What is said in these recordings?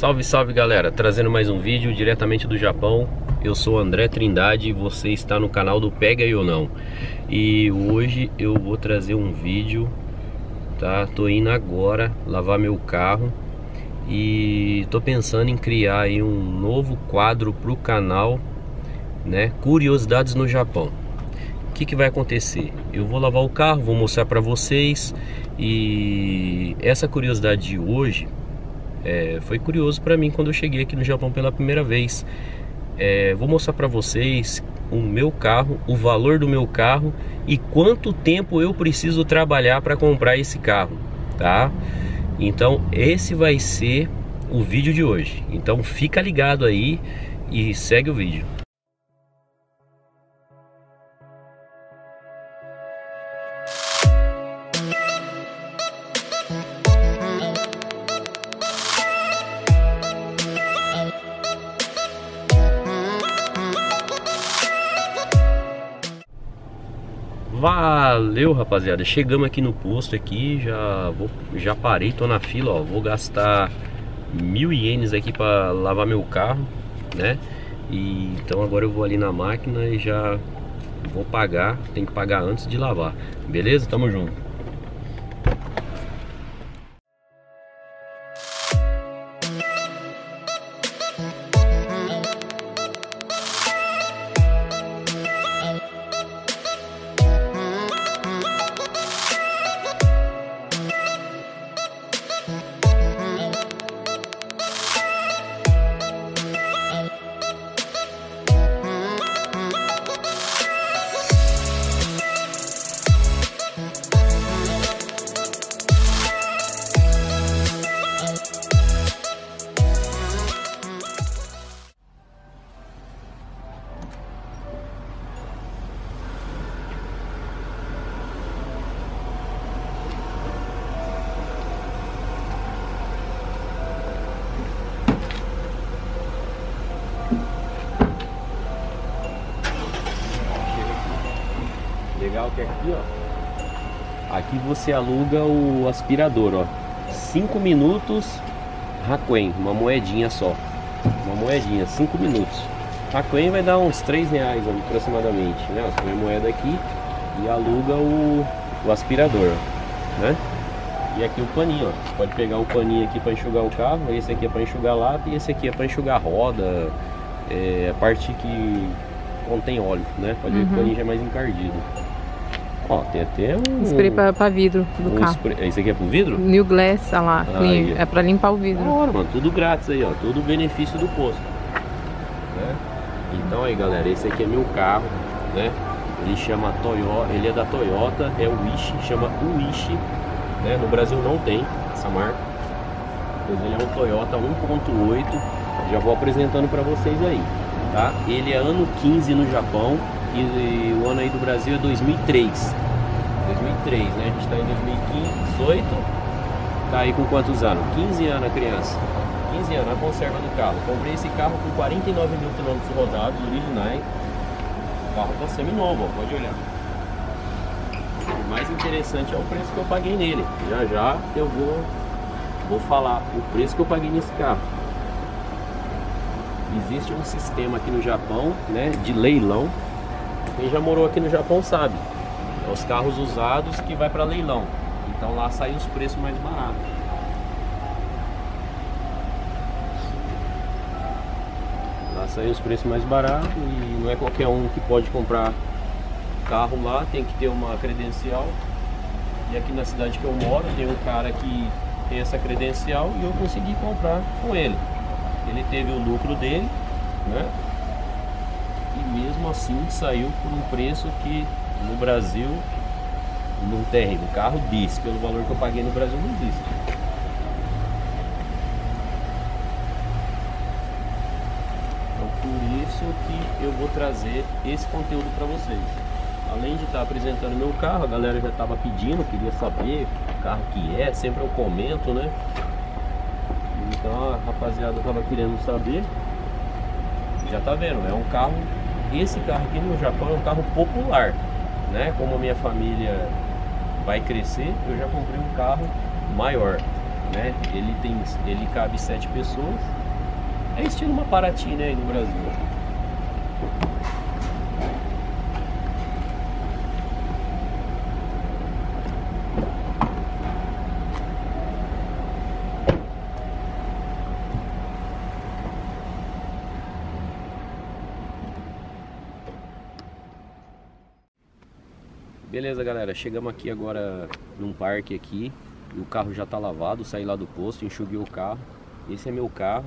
Salve, salve galera, trazendo mais um vídeo diretamente do Japão Eu sou André Trindade e você está no canal do Pega ou Não E hoje eu vou trazer um vídeo, tá? Tô indo agora lavar meu carro E tô pensando em criar aí um novo quadro pro canal né? Curiosidades no Japão o que, que vai acontecer? Eu vou lavar o carro, vou mostrar para vocês e essa curiosidade de hoje é, foi curioso para mim quando eu cheguei aqui no Japão pela primeira vez. É, vou mostrar para vocês o meu carro, o valor do meu carro e quanto tempo eu preciso trabalhar para comprar esse carro, tá? Então esse vai ser o vídeo de hoje. Então fica ligado aí e segue o vídeo. Valeu rapaziada, chegamos aqui no posto aqui, já, vou, já parei, tô na fila, ó, vou gastar mil ienes aqui para lavar meu carro, né? E, então agora eu vou ali na máquina e já vou pagar, tem que pagar antes de lavar, beleza? Tamo junto. Legal que aqui, ó. Aqui você aluga o aspirador, ó. 5 minutos Rakuen, uma moedinha só. Uma moedinha, 5 minutos. Rakuen vai dar uns 3 reais aproximadamente, né? Você põe a moeda aqui e aluga o, o aspirador, né? E aqui o paninho, ó. Pode pegar o paninho aqui para enxugar o carro, esse aqui é para enxugar lata e esse aqui é para enxugar a roda, é, a parte que contém óleo, né? Pode ver que o paninho já é mais encardido. Ó, tem até um. Spray pra, pra vidro do um carro. spray- Esse aqui é pro vidro? New Glass, olha lá. Aí. É pra limpar o vidro. Hora, mano. Tudo grátis aí, ó. Tudo benefício do posto. Né? Então aí, galera, esse aqui é meu carro, né? Ele chama Toyota, ele é da Toyota, é o Wish, chama Wish, né? No Brasil não tem essa marca. Pois ele é um Toyota 1.8. Já vou apresentando pra vocês aí, tá? Ele é ano 15 no Japão e, o ano aí do Brasil é 2003. 2003, né? A gente tá em 2015, 18. Tá aí com quantos anos? 15 anos a criança. 15 anos, a conserva do carro. Comprei esse carro com 49 mil quilômetros rodados, originais. O carro tá semi-novo, pode olhar. O mais interessante é o preço que eu paguei nele. Já já eu vou, vou falar o preço que eu paguei nesse carro. Existe um sistema aqui no Japão, né, de leilão. Quem já morou aqui no Japão sabe. É os carros usados que vai para leilão. Então lá saem os preços mais baratos. Lá saem os preços mais baratos e não é qualquer um que pode comprar carro lá, tem que ter uma credencial. E aqui na cidade que eu moro tem um cara que tem essa credencial e eu consegui comprar com ele. Ele teve o lucro dele, né? E mesmo assim saiu por um preço que no Brasil não tem. O carro diz, pelo valor que eu paguei no Brasil não existe. Então por isso que eu vou trazer esse conteúdo para vocês. Além de estar apresentando meu carro, a galera já estava pedindo, queria saber que carro que é, sempre eu comento, né? Então a rapaziada estava querendo saber. Já tá vendo, é um carro. Esse carro aqui no Japão é um carro popular, né? Como a minha família vai crescer, eu já comprei um carro maior. né? Ele tem, ele cabe sete pessoas. É estilo uma Paraty, né, no Brasil. Beleza, galera, chegamos aqui agora num parque aqui. o carro já tá lavado, saí lá do posto, enxuguei o carro. Esse é meu carro,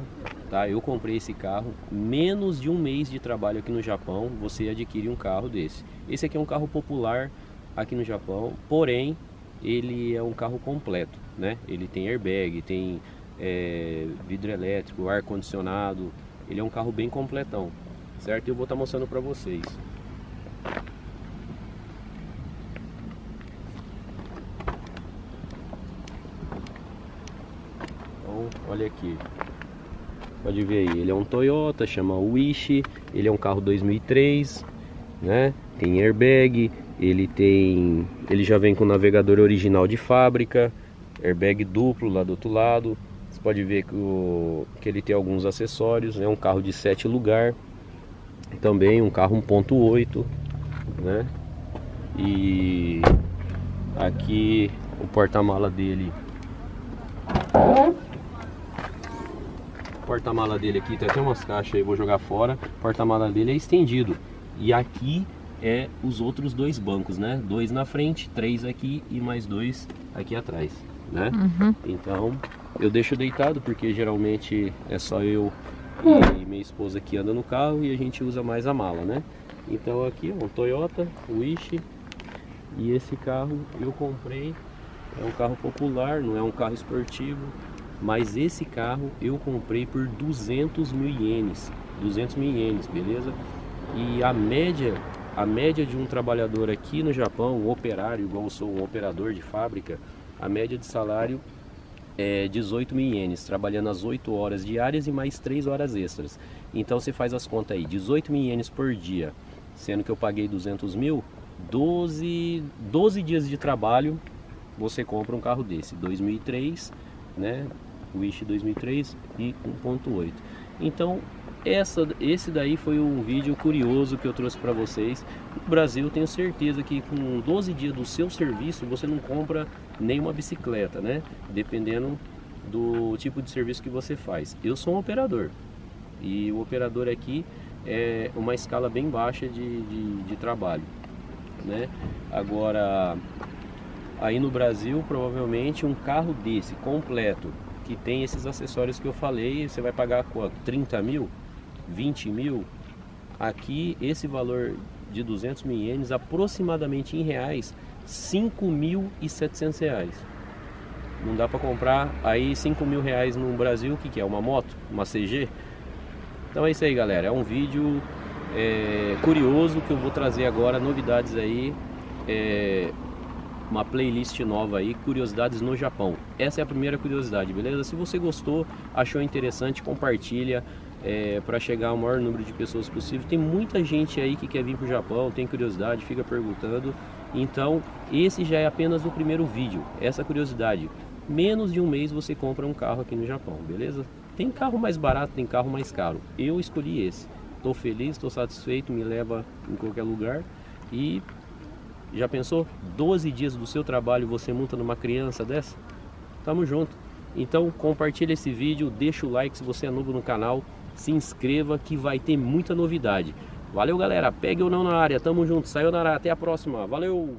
tá? Eu comprei esse carro. Menos de um mês de trabalho aqui no Japão, você adquire um carro desse. Esse aqui é um carro popular aqui no Japão, porém ele é um carro completo, né? Ele tem airbag, tem é, vidro elétrico, ar condicionado. Ele é um carro bem completão, certo? Eu vou estar tá mostrando para vocês. Olha aqui. Pode ver aí, ele é um Toyota, chama Wish, ele é um carro 2003, né? Tem airbag, ele tem, ele já vem com navegador original de fábrica, airbag duplo lá do outro lado. Você pode ver que, o, que ele tem alguns acessórios, é né? um carro de 7 lugar, também um carro 1.8, né? E aqui o porta-mala dele porta-mala dele aqui, tem até umas caixas aí, vou jogar fora. porta-mala dele é estendido. E aqui é os outros dois bancos, né? Dois na frente, três aqui e mais dois aqui atrás, né? Uhum. Então, eu deixo deitado porque geralmente é só eu e minha esposa que anda no carro e a gente usa mais a mala, né? Então aqui, ó, um Toyota Wish e esse carro eu comprei, é um carro popular, não é um carro esportivo, mas esse carro eu comprei por 200 mil ienes, 200 mil ienes, beleza? E a média, a média de um trabalhador aqui no Japão, um operário, igual eu sou um operador de fábrica, a média de salário é 18 mil ienes, trabalhando as 8 horas diárias e mais 3 horas extras. Então você faz as contas aí, 18 mil ienes por dia, sendo que eu paguei 200 mil, 12, 12 dias de trabalho você compra um carro desse, 2003, né? Wish 2003 e 1.8. Então, essa, esse daí foi um vídeo curioso que eu trouxe para vocês. No Brasil, tenho certeza que com 12 dias do seu serviço, você não compra nenhuma bicicleta, né? Dependendo do tipo de serviço que você faz. Eu sou um operador e o operador aqui é uma escala bem baixa de, de, de trabalho, né? Agora, aí no Brasil, provavelmente um carro desse completo que tem esses acessórios que eu falei, você vai pagar quanto? 30 mil? 20 mil? Aqui, esse valor de 200 mil ienes, aproximadamente em reais, 5.700 reais. Não dá para comprar aí 5 mil reais no Brasil, o que, que é? Uma moto? Uma CG? Então é isso aí, galera. É um vídeo é, curioso que eu vou trazer agora, novidades aí. É, uma playlist nova aí, curiosidades no Japão. Essa é a primeira curiosidade, beleza? Se você gostou, achou interessante, compartilha é, para chegar ao maior número de pessoas possível. Tem muita gente aí que quer vir para o Japão, tem curiosidade, fica perguntando. Então, esse já é apenas o primeiro vídeo, essa curiosidade. Menos de um mês você compra um carro aqui no Japão, beleza? Tem carro mais barato, tem carro mais caro. Eu escolhi esse. Estou feliz, estou satisfeito, me leva em qualquer lugar e já pensou? 12 dias do seu trabalho você monta numa criança dessa? Tamo junto. Então compartilha esse vídeo, deixa o like se você é novo no canal, se inscreva que vai ter muita novidade. Valeu galera, pegue ou não na área, tamo junto, saiu na área, até a próxima, valeu!